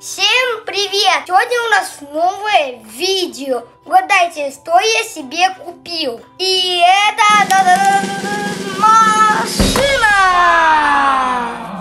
Всем привет! Сегодня у нас новое видео. Угадайте, что я себе купил. И это машина!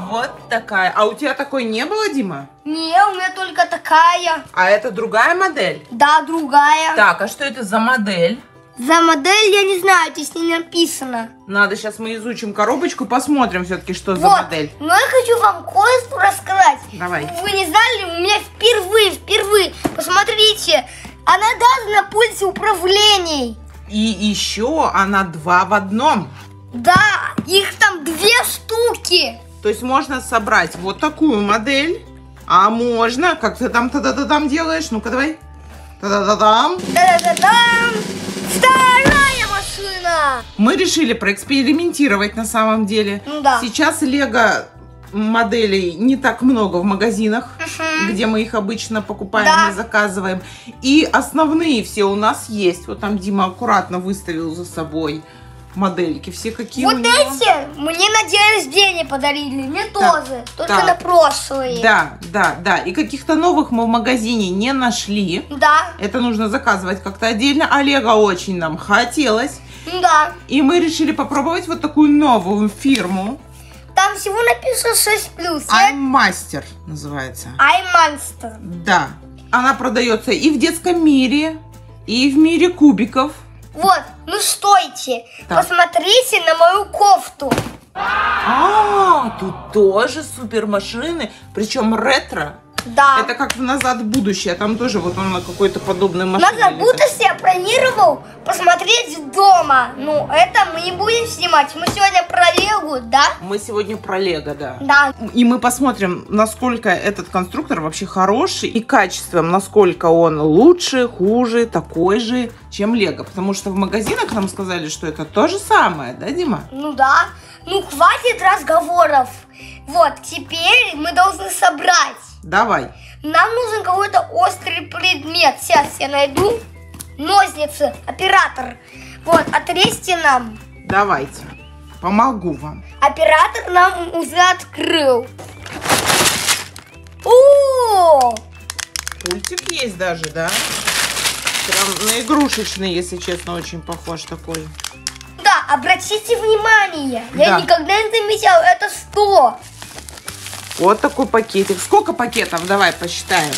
Вот такая. А у тебя такой не было, Дима? Не, у меня только такая. А это другая модель? Да, другая. Так, а что это за модель? За модель я не знаю, здесь не написано. Надо сейчас мы изучим коробочку, посмотрим все-таки, что за Вот, модель. но я хочу вам кое-что рассказать. Давай. Вы не знали, у меня впервые, впервые, посмотрите, она даже на пульте управлений. И еще она два в одном. Да, их там две штуки. То есть можно собрать вот такую модель, а можно, как ты там та-да-да-дам делаешь? Ну-ка давай. Та-да-да-дам. Да-да-да-дам! Вторая машина! Мы решили проэкспериментировать на самом деле. Ну да. Сейчас Лего моделей не так много в магазинах, Мгм. где мы их обычно покупаем Да. и заказываем. И основные все у нас есть. Вот там Дима аккуратно выставил за собой модельки. Все какие у Вот него. эти мне на день рождения подарили, мне Так, тоже, только так. на прошлые. Да, да, да. И каких-то новых мы в магазине не нашли. Да, Это нужно заказывать как-то отдельно. А Лего очень нам хотелось. да. И мы решили попробовать вот такую новую фирму. Всего написано 6 плюс. I'm Master называется. Ай, монстр. Да. Она продается и в детском мире, и в мире кубиков. Вот, ну стойте, Так. посмотрите на мою кофту. А, тут тоже супер машины, причем ретро. Да. Это как в «Назад в будущее», там тоже вот он на какой-то подобной машине. Назад летает. будто я планировал посмотреть дома. Ну, это мы не будем снимать. Мы сегодня про Легу, да? Мы сегодня про Лего, да. Да. И мы посмотрим, насколько этот конструктор вообще хороший и качеством, насколько он лучше, хуже, такой же, чем Лего. Потому что в магазинах нам сказали, что это то же самое, да, Дима? Ну да. Ну, хватит разговоров. Вот, теперь мы должны собрать. Давай. Нам нужен какой-то острый предмет. Сейчас я найду. Ножницы, оператор. Вот, отрежьте нам. Давайте. Помогу вам. Оператор нам уже открыл. О! Пультик есть даже, да? Прям на игрушечный, если честно, очень похож такой. Да, обратите внимание. Я Да. никогда не замечал. Это что? Вот такой пакетик. Сколько пакетов? Давай посчитаем.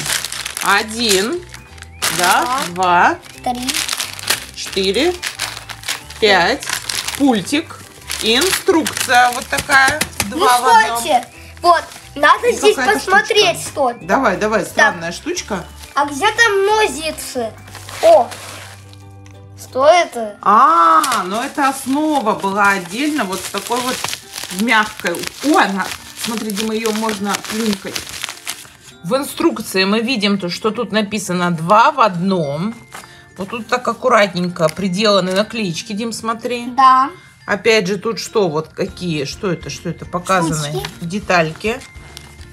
Один, да, два, Три. четыре, пять, пультик, инструкция вот такая. Ну, Два в одном. стойте. Вот, надо И здесь посмотреть, штучка. что. Давай, давай, странная штучка. А где там ножницы? О! Что это? А, ну это основа была отдельно, вот такой вот мягкой. О, она, смотри, Дима, ее можно плюнькать. В инструкции мы видим, то, что тут написано два в одном. Вот тут так аккуратненько приделаны наклеечки, Дим, смотри. Да. Опять же, тут что, вот какие, что это, что это, показаны Штучки. детальки.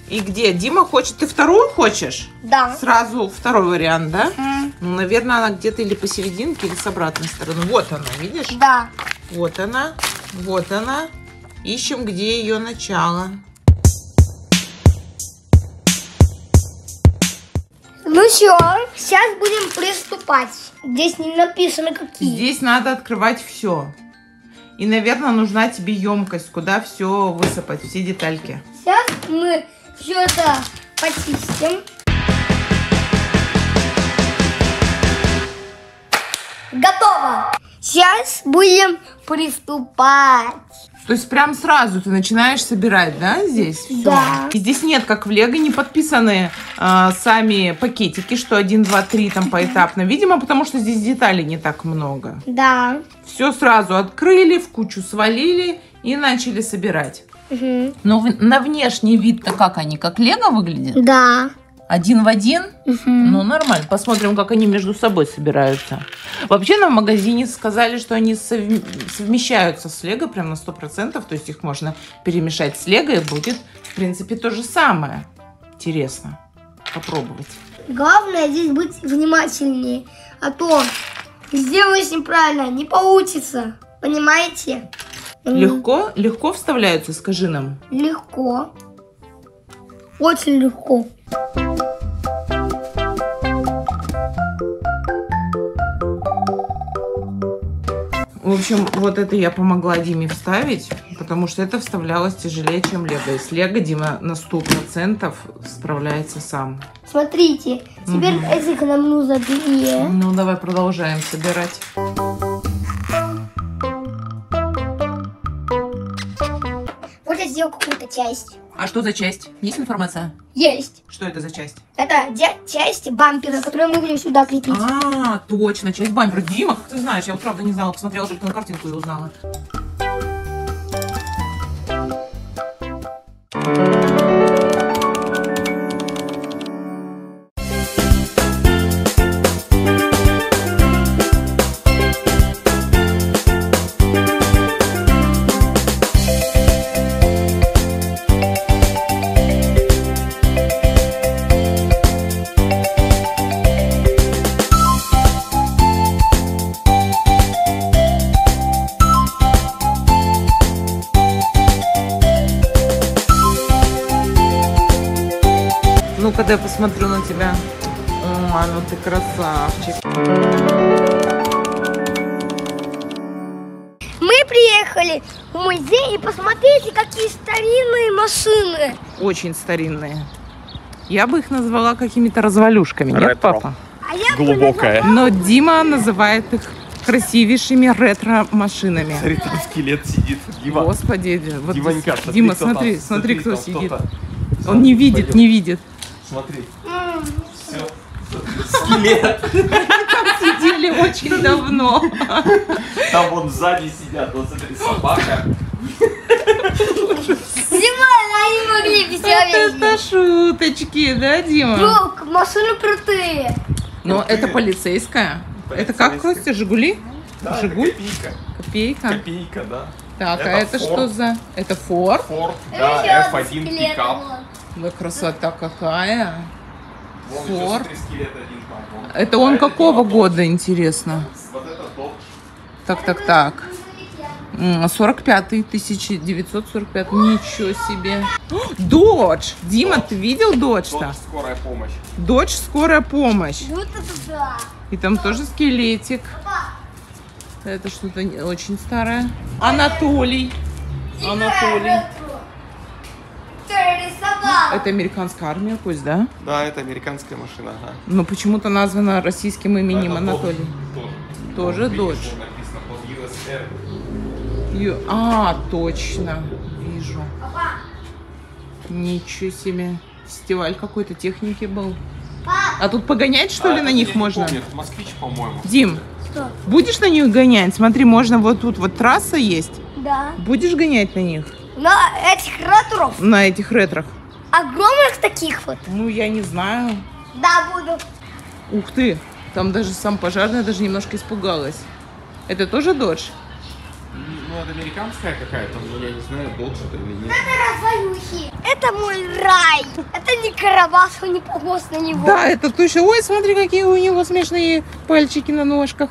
И где? Дима хочет, ты вторую хочешь? Да. Сразу второй вариант, да? М, Ну, наверное, она где-то или посерединке, или с обратной стороны. Вот она, видишь? Да. Вот она, вот она. Ищем, где ее начало. Ну все, сейчас будем приступать. Здесь не написано какие. Здесь надо открывать все. И, наверное, нужна тебе емкость, куда все высыпать, все детальки. Сейчас мы все это почистим. Готово. Сейчас будем приступать. То есть прям сразу ты начинаешь собирать, да, здесь все? Да. И здесь нет, как в Лего, не подписаны а, сами пакетики, что 1, 2, 3 там поэтапно. Видимо, потому что здесь деталей не так много. Да. Все сразу открыли, в кучу свалили и начали собирать. Мгм. Но в- на внешний вид-то как они? Как Лего выглядят? Да. Один в один? Мгм. Ну, нормально. Посмотрим, как они между собой собираются. Вообще, нам в магазине сказали, что они совм- совмещаются с Лего прям на 100%. То есть их можно перемешать с Лего и будет, в принципе, то же самое. Интересно попробовать. Главное здесь быть внимательнее, а то сделаешь неправильно, не получится. Понимаете? Легко? Легко вставляются, скажи нам. Легко. Очень легко. Общем, вот это я помогла Диме вставить, потому что это вставлялось тяжелее, чем лего. И с лего Дима на 100% справляется сам. Смотрите, теперь Мгм. этих нам нужно две. Ну, давай продолжаем собирать. Вот я сделал какую-то часть. А что за часть? Есть информация? Есть. Что это за часть? Это часть бампера, которую мы будем сюда крепить. А, точно, часть бампера. Дима, как ты знаешь, я вот правда не знала, посмотрела только на картинку и узнала. Ну, когда я посмотрю на тебя. О, ну ты красавчик. Мы приехали в музей и посмотрите, какие старинные машины. Очень старинные. Я бы их назвала какими-то развалюшками, нет, Ретро. папа? А я Глубокая. Но Дима называет их красивейшими ретро-машинами. Смотри, там скелет сидит. Дима. Господи, вот Димонька, смотри, Дима, кто там. смотри, смотри, кто там сидит. Он не видит, Пойдем. не видит. Смотри. Все. Скелет. Сидели очень давно. Там вон сзади сидят. Вот смотри, собака. Зима, они могли без Это шуточки, да, Дима? Друг, машины крутые. Но это полицейская. Это как. Костя, Жигули? Да, Жигуль? это копейка. Копейка. Копейка, да. Так, а Это это Ford. что за... Это Форд? Форд, да, один F1 скелет пикап. Да красота какая. Вон вон. Это А он какого Дима года, интересно? Вот это. Так, так, так. М, 45-й, 1945. Ничего себе. Додж! Дима, ты видел Додж-то? Dodge скорая помощь. Додж скорая помощь. Вот это да. И там тоже скелетик. Это что-то не- очень старое. Анатолий. Анатолий. Это американская армия, пусть, да? Да, это американская машина, ага. Но почему-то названа российским именем Это Анатолий. Тоже USR. Ю- А, точно. Вижу. Ничего себе. Фестиваль какой-то техники был. А тут погонять, что А, ли, на них не можно? помню, москвич, по-моему. Дим, Что? будешь на них гонять? Смотри, можно вот тут вот трасса есть. Да. Будешь гонять на них? На этих роторов, На этих ретрах? Огромных таких вот. Ну, я не знаю. Да, буду. Ух ты, там даже сам пожарный даже немножко испугалась. Это тоже додж? Ну, это американская какая-то, но я не знаю, Dodge это или нет. Развалюхи. Это мой рай. Это не карабас, он не похож на него. Да, это точно. Ой, смотри, какие у него смешные пальчики на ножках.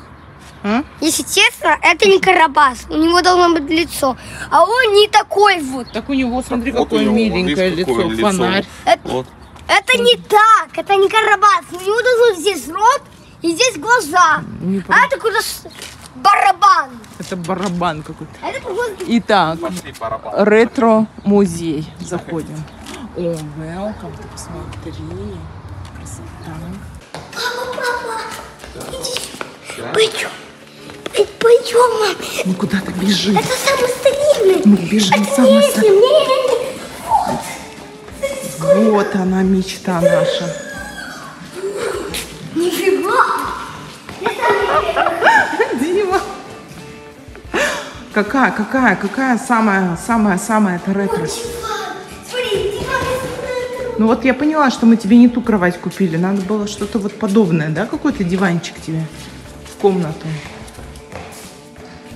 А? Если честно, это не карабас. У него должно быть лицо. А он не такой вот. Так у него, смотри, вот какое него, миленькое какое лицо. лицо. Фонарь. Это, Вот. это не так. Это не карабас. У него должен быть здесь рот и здесь глаза. Не А это куда барабан. Это барабан какой-то. А Итак, ретро-музей. Заходим. О, welcome, ты посмотри. Красота. Пойдем. Пойдем, мам. Ну куда ты бежишь? Это самый старинный. Мы бежим самое Если со- мне Вот она, мечта наша. Нифига. Дима. Какая, какая, какая самая, самая, самая это ретро? Ну вот я поняла, что мы тебе не ту кровать купили. Надо было что-то вот подобное, да? Какой-то диванчик тебе в комнату.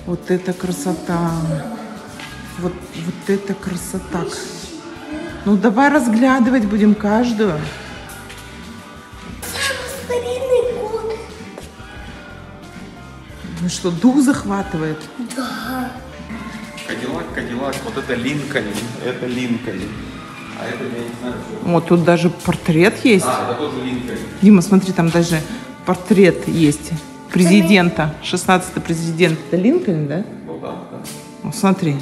Вот это красота. Вот, вот это красота. Ну давай разглядывать будем каждую. самый старинный год. Ну что, дух захватывает? Кадиллак, Кадиллак, вот это Линкольн, это Линкольн. А это я не знаю, что. Вот тут даже портрет есть. А, это тоже Линкольн. Дима, смотри, там даже портрет есть президента. 16-й президент. Это Линкольн, да? Ну да, да. Ну, смотри.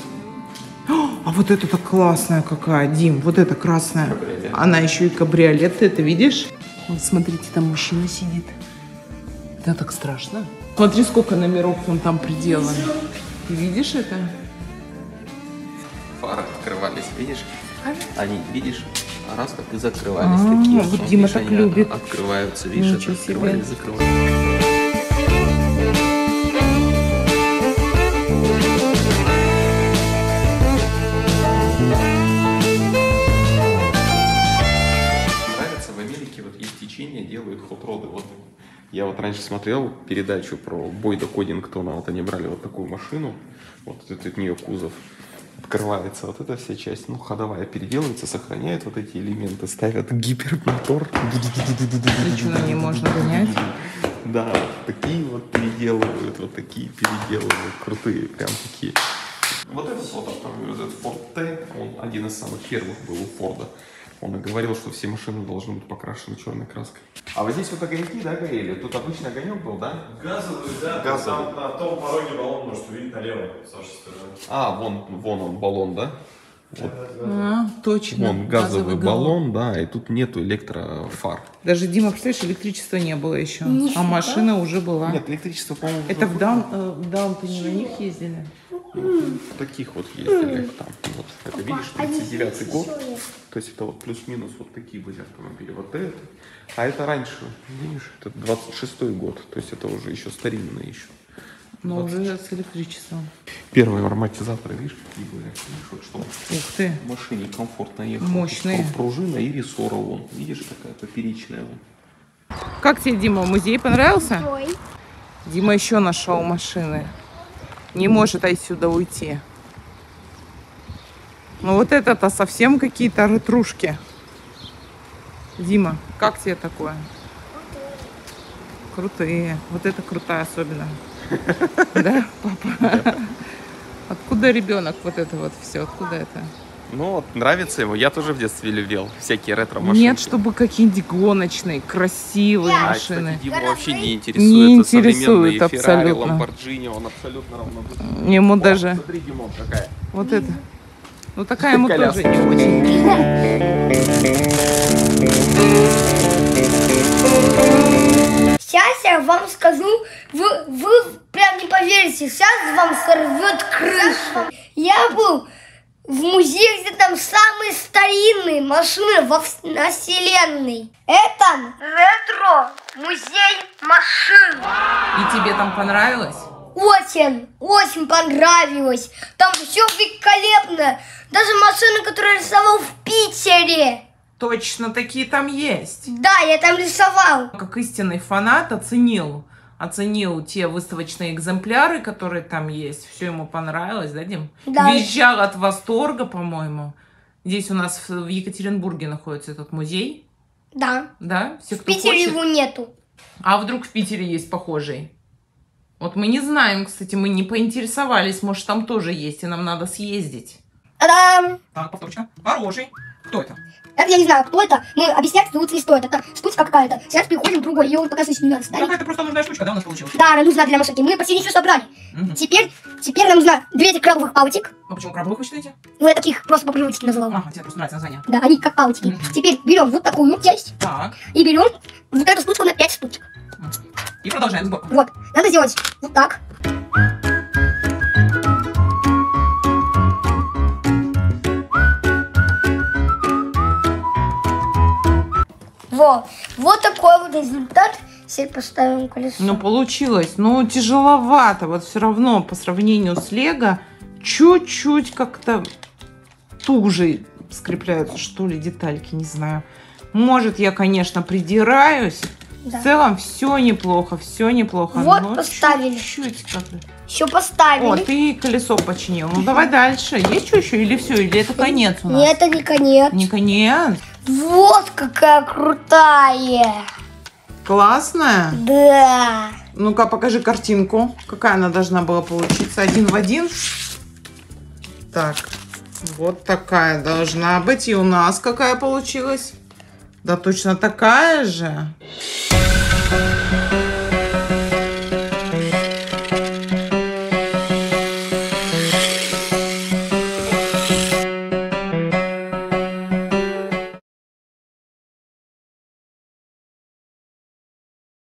А вот это так классная какая, Дим. Вот это красная. Кабриолет. Она еще и кабриолет, ты это видишь? Вот смотрите, там мужчина сидит. Это так страшно. Смотри, сколько номеров он там приделан. Ты видишь это? Фары открывались, видишь? Они, видишь, раз так и закрывались А, такие. вот Дима видишь, так любит. Открываются, видишь, Ничего это себе. открывались, закрывались. Я вот раньше смотрел передачу про Бойда Кодингтона, вот они брали вот такую машину, вот это от нее кузов открывается, вот эта вся часть, ну, ходовая переделывается, сохраняет вот эти элементы, ставят гипермотор. На ней можно гонять? Да, такие вот переделывают, вот такие переделывают, крутые, прям такие. Вот этот вот автомобиль, этот Ford T, он один из самых первых был у Форда. Он и говорил, что все машины должны быть покрашены черной краской. А вот здесь вот огоньки, да, горели? Тут обычный огонек был, да? Газовый, да. Газовый. Там на том пороге баллон может увидеть налево, с вашей стороны. А, вон, вон он, баллон, да? А, точно. Вон газовый баллон. баллон, да, и тут нету электрофар. Даже, Дима, представляешь, электричества не было еще. А машина уже была. Нет, электричество, по-моему, Это в Даун, э, в Даунтоне на них ездили? В таких вот ездили. Там, вот. Это, видишь, 39 год. То есть это вот плюс-минус вот такие были автомобили. Вот это. А это раньше, видишь, это 26 год. То есть это уже еще старинные еще. Но уже с электричеством. Первые ароматизаторы, видишь, какие были? Видишь, вот что Ух ты. в машине комфортно ехать. Мощные. Пружина и рессора вон. Видишь, такая поперечная вон. Как тебе, Дима, музей понравился? Ой. Дима еще нашел машины. Не может отсюда уйти. Ну вот это-то совсем какие-то ретрушки. Дима, как тебе такое? Крутые. Вот это крутая особенно. Да, папа? Откуда ребенок вот это вот все? Откуда это? Ну, вот, нравится ему. Я тоже в детстве любил всякие ретро-машинки. Нет, чтобы какие-нибудь гоночные, красивые А, машины. кстати, Диму вообще не Не интересует. интересует современные Феррари, абсолютно. Ламборджини, он абсолютно равнодушен. Ему О, даже Смотри, Димон, какая. вот это. Ну такая ему Коляска. тоже не очень. Сейчас я вам скажу, вы, вы прям не поверите, сейчас вам сорвет крышу. Я был в музее, где там самые старинные машины во на вселенной. Это ретро музей машин. И тебе там понравилось? Очень, очень понравилось. Там все великолепно. Даже машины, которые рисовал в Питере. Точно, такие там есть. Да, я там рисовал. Как истинный фанат оценил, оценил те выставочные экземпляры, которые там есть. Все ему понравилось, да, Дим? Да. Визжал от восторга, по-моему. Здесь у нас в Екатеринбурге находится этот музей, Да. да? Все, В кто Питере хочет. его нету. А вдруг в Питере есть похожий? Вот мы не знаем, кстати, мы не поинтересовались, может, там тоже есть, и нам надо съездить. Та-дам! Так, повторочка. Хороший. Кто это? Это я не знаю, кто это. Мы объяснять лучше не стоит. Это штучка какая-то. Сейчас приходим к другой, ее пока что не надо ставить. Какая-то просто нужная штучка, да, у нас получилась? Да, она нужна для машинки. Мы почти все собрали. Мгм. Теперь, теперь нам нужна две этих крабовых палочек. Ну почему крабовых вы считаете? Ну, я таких просто по привычке называл. Ага, тебе просто нравится название. Да, они как палочки. Мгм. Теперь берем вот такую часть Так. и берем вот эту штучку на 5 штучек. И продолжаем сборку. Вот. Надо сделать вот так. Вот. Вот такой вот результат. Теперь поставим колесо. Ну, получилось. Ну, тяжеловато. Вот все равно по сравнению с Лего чуть-чуть как-то туже скрепляются, что ли, детальки, не знаю. Может, я, конечно, придираюсь. Да. В целом все неплохо, все неплохо. Вот но поставили. Чуть-чуть как-то. Еще О, поставили. ты колесо починил. Ну, давай дальше. Есть что еще или все? Или это конец у нас? Нет, это не конец. Не конец? Вот какая крутая. Классная? Да. Ну-ка, покажи картинку. Какая она должна была получиться? Один в один? Так, вот такая должна быть. И у нас какая получилась? Да точно такая же.